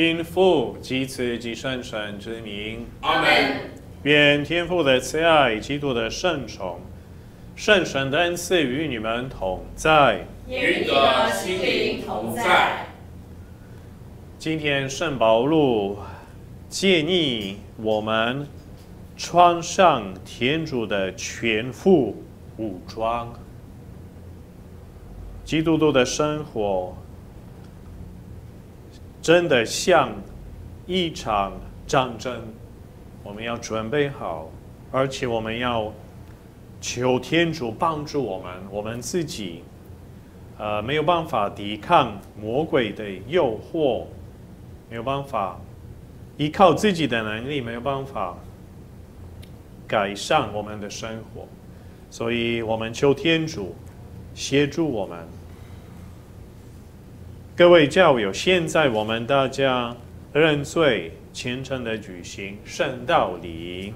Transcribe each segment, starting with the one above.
因父及子及圣神之名，阿门。愿天父的慈爱、基督的圣宠、圣神的恩赐与你们同在。与你的心灵同在。今天圣保禄建议我们穿上天主的全副武装。基督徒的生活真的像一场战争，我们要准备好，而且我们要求天主帮助我们，我们自己呃没有办法抵抗魔鬼的诱惑。没有办法依靠自己的能力，没有办法改善我们的生活，所以我们求天主协助我们。各位教友，现在我们大家认罪虔诚的举行圣道礼。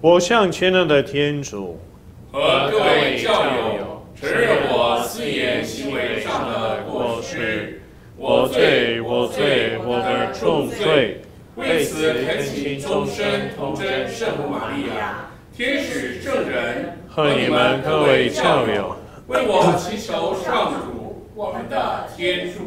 我向全能的天主和各位教友。承认我四言行为上的过失，我罪，我罪，我的重罪。为此恳请众生同真圣母玛利亚、天使圣人和你们各位教友，为我祈求上主，我们的天主。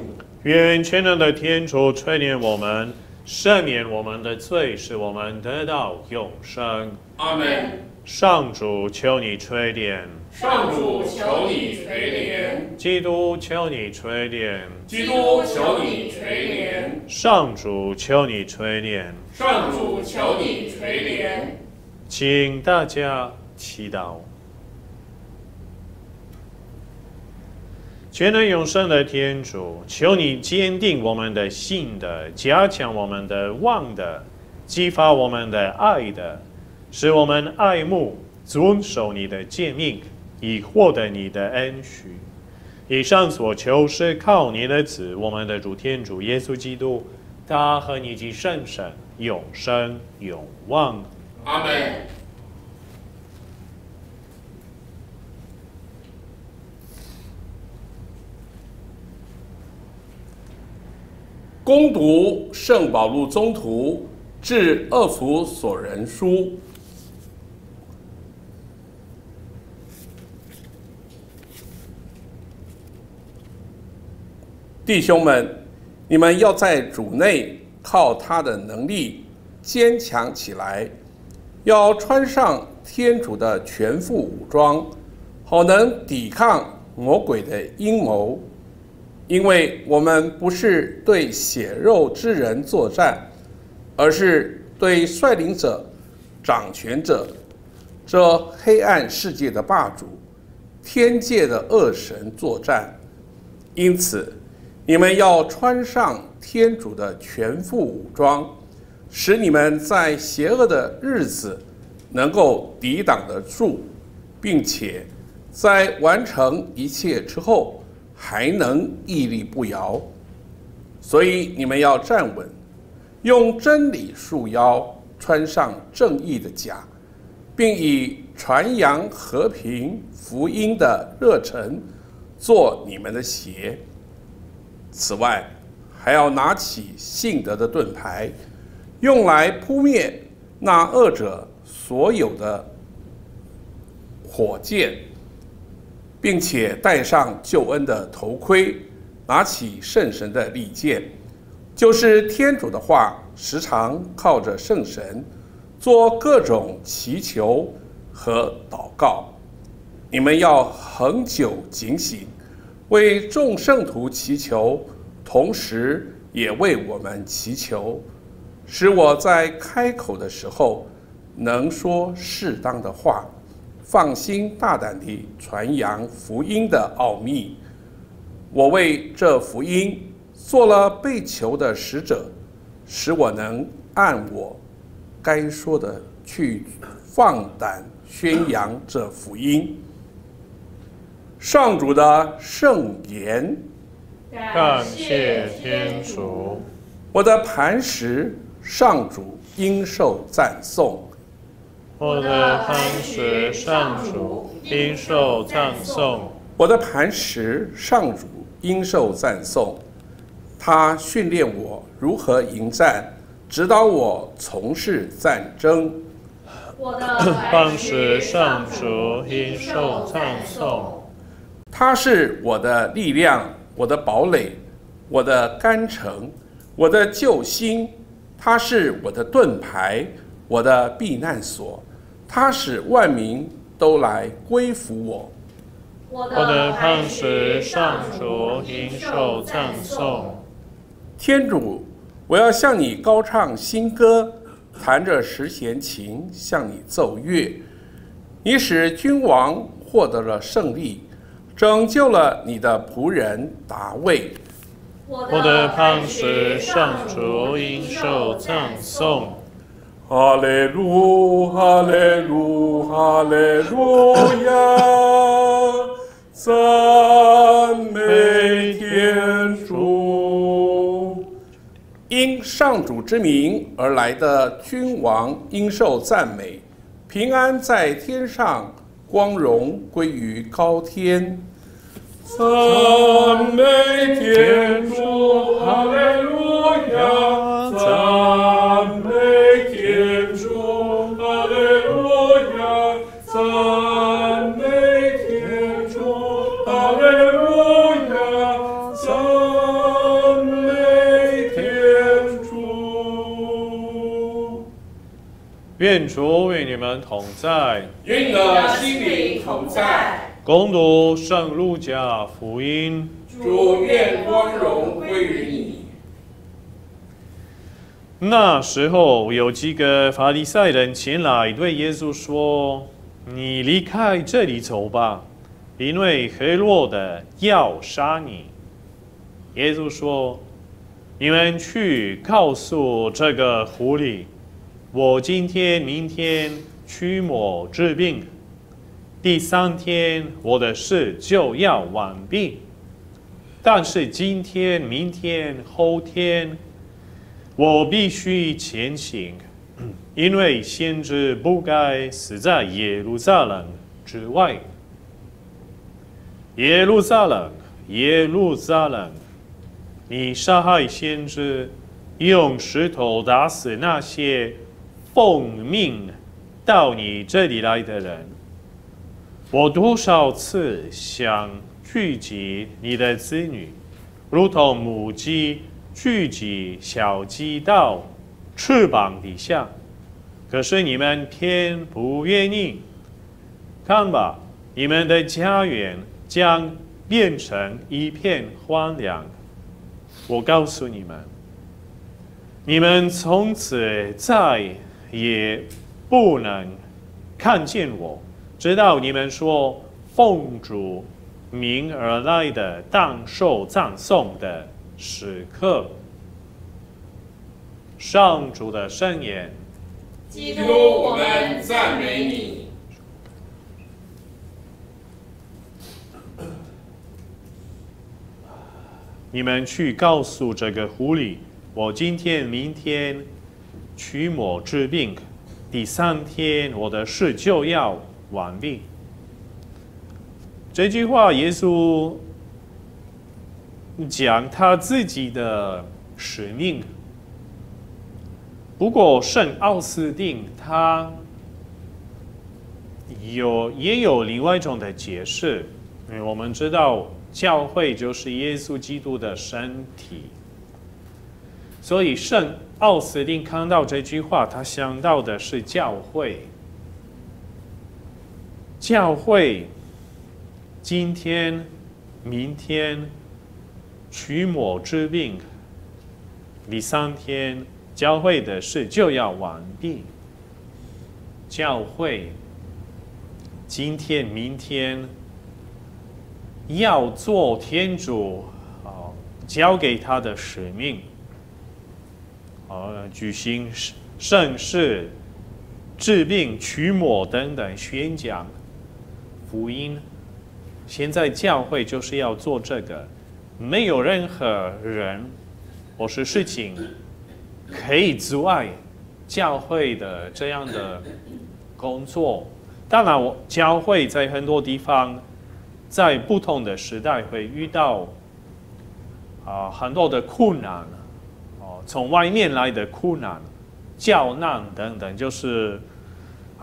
愿全能的天主垂怜我们，赦免我们的罪，使我们得到永生。阿门。上主，求你垂怜。上主，求你垂怜；基督，求你垂怜；基督，求你垂怜；上主，求你垂怜；上主，求你垂怜。请大家祈祷。全能永生的天主，求你坚定我们的信的，加强我们的望的，激发我们的爱的，使我们爱慕、遵守你的诫命。以获得你的恩许。以上所求是靠你的子，我们的主天主耶稣基督，他和你及圣神永生永望。阿门。攻读圣保禄宗徒致厄弗所人书。弟兄们，你们要在主内靠他的能力坚强起来，要穿上天主的全副武装，好能抵抗魔鬼的阴谋。因为我们不是对血肉之人作战，而是对率领者、掌权者，这黑暗世界的霸主、天界的恶神作战。因此。你们要穿上天主的全副武装，使你们在邪恶的日子能够抵挡得住，并且在完成一切之后还能屹立不摇。所以你们要站稳，用真理束腰，穿上正义的甲，并以传扬和平福音的热忱做你们的鞋。此外，还要拿起信德的盾牌，用来扑灭那恶者所有的火箭，并且戴上救恩的头盔，拿起圣神的利剑，就是天主的话，时常靠着圣神做各种祈求和祷告。你们要恒久警醒。为众圣徒祈求，同时也为我们祈求，使我在开口的时候能说适当的话，放心大胆地传扬福音的奥秘。我为这福音做了被囚的使者，使我能按我该说的去放胆宣扬这福音。上主的圣言，感谢天主。我的磐石上主应受赞颂。我的磐石，上主应受赞颂。我的磐石，上主应受赞颂。他训练我如何迎战，指导我从事战争。我的磐石，上主应受赞颂。他是我的力量，我的堡垒，我的干城，我的救星。他是我的盾牌，我的避难所。他使万民都来归服我。我的磐石，上主应受赞颂。天主，我要向你高唱新歌，弹着十弦琴向你奏乐。你使君王获得了胜利，拯救了你的仆人达卫。我的磐石，上主应受赞颂。哈利路，哈利路，哈利路亚，赞美天主。因上主之名而来的君王应受赞美，平安在天上，光荣归于高天。赞美天主，哈利路亚，赞美天主，哈利路亚，赞美天主，哈利路亚，赞美天主。愿主与你们同在，愿你的心灵同在，攻读圣路加福音。主愿光荣归于你。那时候有几个法利赛人前来对耶稣说：“你离开这里走吧，因为黑落的要杀你。”耶稣说：“你们去告诉这个狐狸，我今天、明天驱魔治病，第三天我的事就要完毕。但是今天、明天、后天。”我必须前行，因为先知不该死在耶路撒冷之外。耶路撒冷，耶路撒冷，你杀害先知，用石头打死那些奉命到你这里来的人。我多少次想聚集你的子女，如同母鸡。聚集小鸡到翅膀底下，可是你们偏不愿意。看吧，你们的家园将变成一片荒凉。我告诉你们，你们从此再也不能看见我，直到你们说奉主名而来的当受赞颂的。时刻，上主的圣言。基督，我们赞美你。你们去告诉这个狐狸，我今天、明天驱魔治病，第三天我的事就要完毕。这句话，耶稣。讲他自己的使命。不过圣奥斯定他有也有另外一种的解释，因为我们知道教会就是耶稣基督的身体，所以圣奥斯定看到这句话，他想到的是教会。教会今天、明天。驱魔治病，第三天教会的事就要完毕。教会今天、明天要做天主啊交给他的使命，啊举行盛世、治病、驱魔等等宣讲福音。现在教会就是要做这个。没有任何人或是事情可以之外，教会的这样的工作。当然，我教会在很多地方，在不同的时代会遇到啊很多的困难，哦，从外面来的困难、教难等等，就是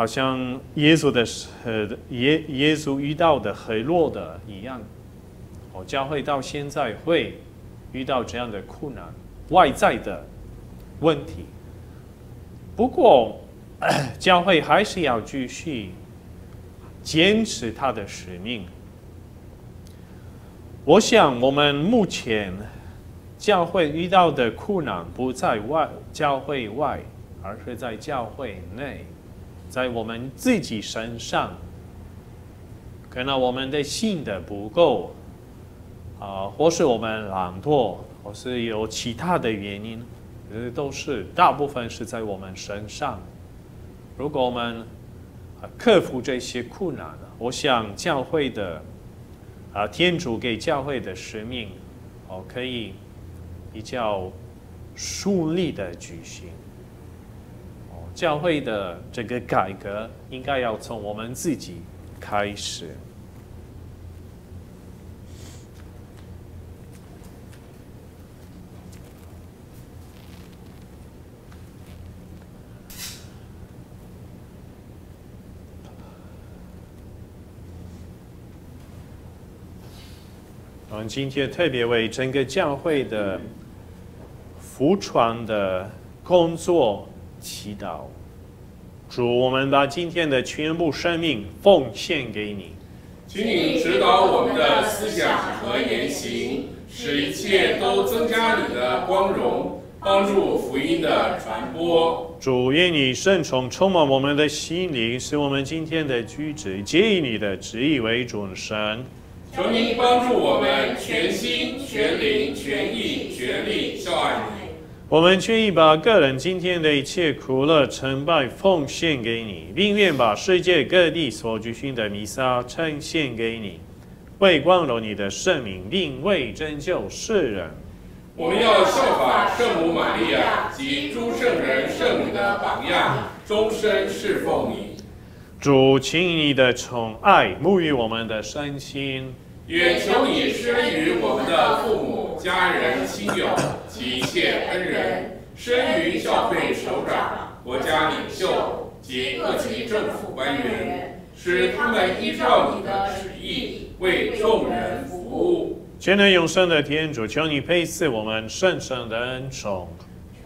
好像耶稣的呃耶耶稣遇到的很弱的一样。哦，教会到现在会遇到这样的困难，外在的问题。不过，教会还是要继续。坚持他的使命。我想，我们目前教会遇到的困难不在外教会外，而是在教会内，在我们自己身上。可能我们的信的不够，啊，或是我们懒惰，或是有其他的原因，这都是大部分是在我们身上。如果我们克服这些困难我想教会的啊，天主给教会的使命，哦，可以比较顺利的举行。教会的这个改革应该要从我们自己开始。我们今天特别为整个教会的服传的工作祈祷，主，我们把今天的全部生命奉献给你，请你指导我们的思想和言行，使一切都增加你的光荣，帮助福音的传播。主，愿你圣宠充满我们的心灵，使我们今天的举止皆以你的旨意为准绳。求您帮助我们全心全灵全意全力效爱你。我们愿意把个人今天的一切苦乐成败奉献给你，并愿把世界各地所举行的弥撒呈现给你，为光荣你的圣名，并为拯救世人。我们要效法圣母玛利亚及诸圣人圣女的榜样，终身侍奉你。主，请你的宠爱沐浴我们的身心。愿求你施于我们的父母、家人、亲友及一切恩人，生于教会首长、国家领袖及各级政府官员，使他们依照你的旨意为众人服务。全能永生的天主，求你配赐我们圣神的恩宠。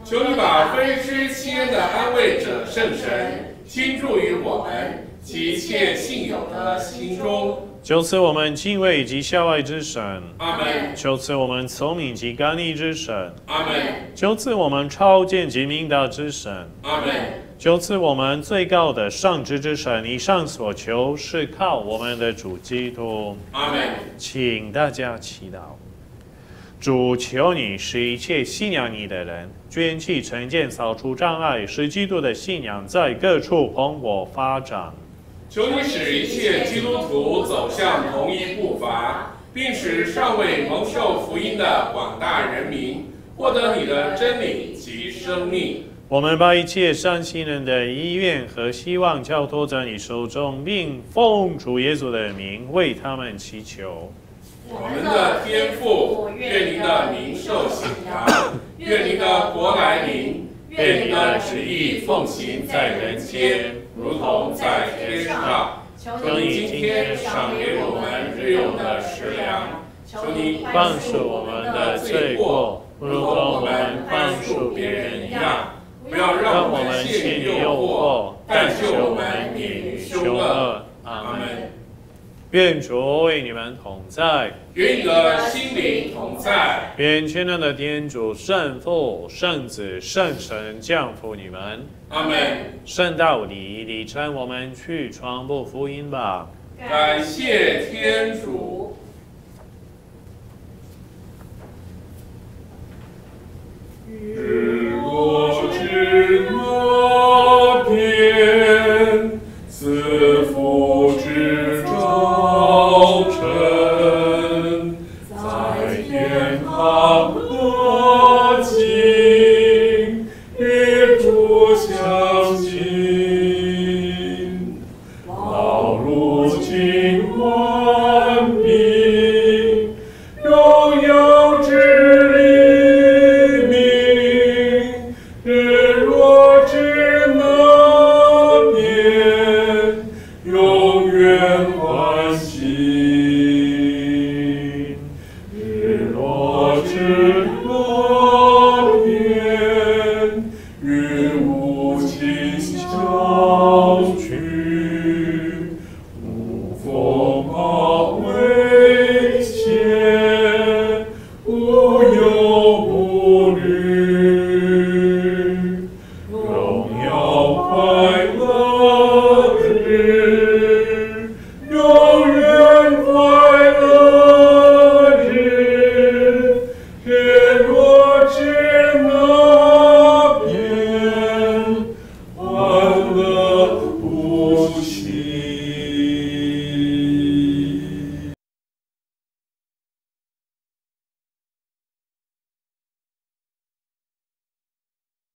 求你把分施恩的安慰者圣神倾注于我们及一切信友的心中。就此我们敬畏及孝爱之神，阿门。就此我们聪明及干毅之神，阿门。就此我们超见及明达之神，阿门。就此我们最高的上智之神，以上所求是靠我们的主基督，阿门。请大家祈祷，主求你使一切信仰你的人捐弃成见，扫除障碍，使基督的信仰在各处蓬勃发展。求你使一切基督徒走向同一步伐，并使尚未蒙受福音的广大人民获得你的真理及生命。我们把一切善心人的意愿和希望交托在你手中，并奉主耶稣的名为他们祈求。我们的天父，愿您的名受显扬，愿您的国来临，愿您的旨意奉行在人间。如同在天上，求你今天赏给我们日用的食粮。求你宽恕我们的罪过，如同我们宽恕别人一样。不要让我们陷于诱惑，但求我们免于凶恶。阿门。愿主为你们同在，与你的心灵同在。愿全能的天主圣父、圣子、圣神降福你们。阿门。圣道理，你称我们去传播福音吧。感谢天主。日